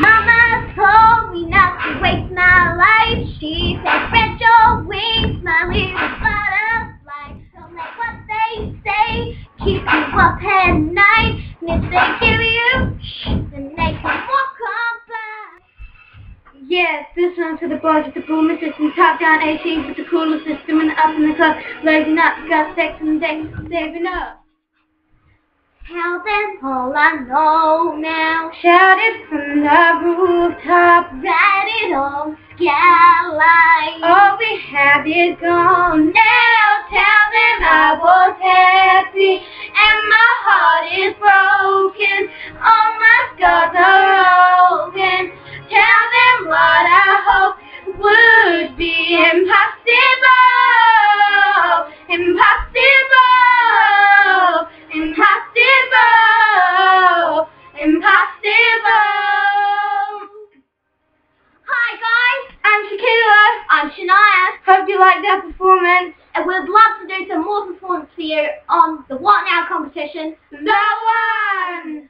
Mama told me not to waste my life. She said, spread your wings, my little butterfly. Don't let what they say keep you up at night. And if they kill you, shh, then they can walk on by. Yes, this one's for the boys with the boomer system, top down AC with the cooler system, and up in the club, blazing up, got sex and day, saving up. Tell them all I know now. Shout it from the rooftop, Write it on skyline. all we had is gone now. Hope you liked that performance. and we'd love to do some more performance for you on the What Now competition. The one.